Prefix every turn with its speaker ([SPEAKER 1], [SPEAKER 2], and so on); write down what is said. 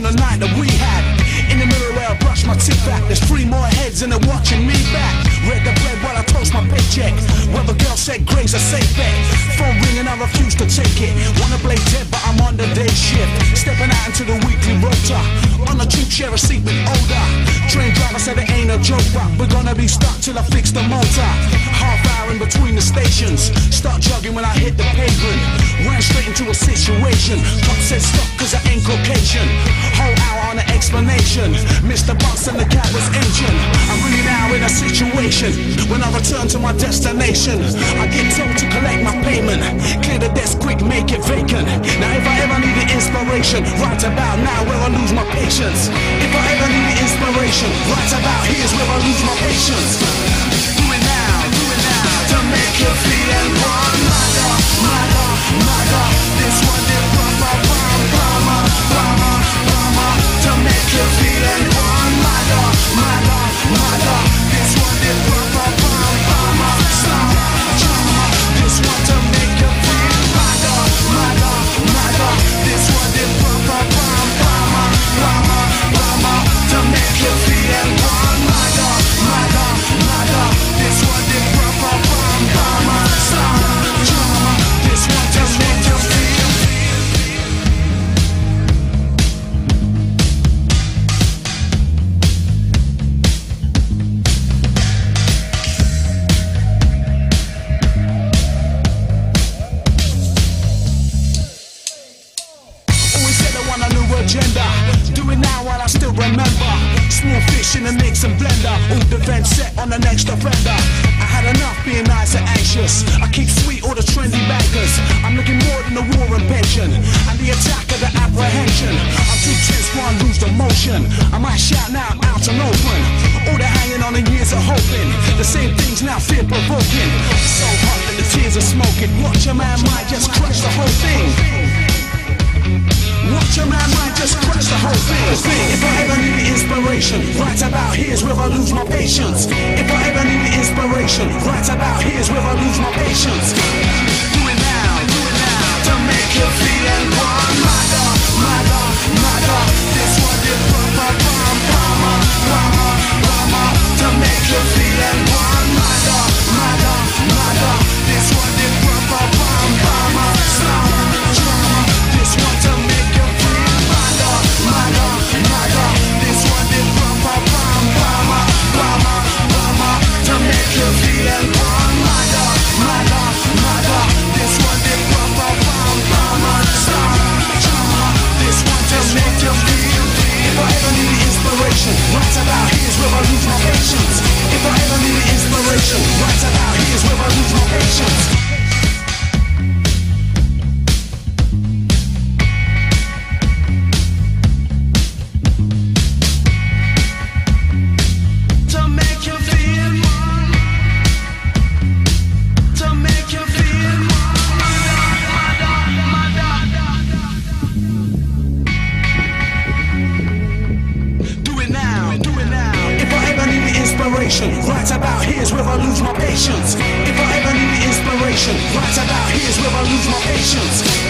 [SPEAKER 1] the night that we had. In the mirror where I brush my teeth back, there's three more heads and they're watching me back. Read the bread while I toast my paycheck. Well, the girl said Gray's a safe bet. Phone ringing, I refuse to take it. Wanna play dead, but I'm on the day shift. Stepping out into the weekly rota. On the cheap, share a seat with older. Train driver said it ain't a joke, but we're gonna be stuck till I fix the motor. Half hour in between the stations. Start jogging when I hit the pavement. Ran straight into a situation. Cop said stop cause I ain't Caucasian. Explanation. The bus and the cab was ancient. I'm really now in a situation. When I return to my destination, I get told to collect my payment. Clear the desk quick, make it vacant. Now if I ever need an inspiration, right about now where I lose my patience. If I ever need an inspiration, right about here's remember. Small fish in the mix and blender. All defense set on the next offender. I had enough being nice and anxious. I keep sweet all the trendy bankers. I'm looking more than the war and pension. And the attack of the apprehension. I'm too tense for I lose the motion. I might shout now out and open. All the hanging on the years of hoping. The same things now fear provoking. So hot that the tears are smoking. Watch a man an right about here's where I lose my patience. Inspiration, right about here's where I lose my patience. If I ever need inspiration, right about here's where I lose my patience.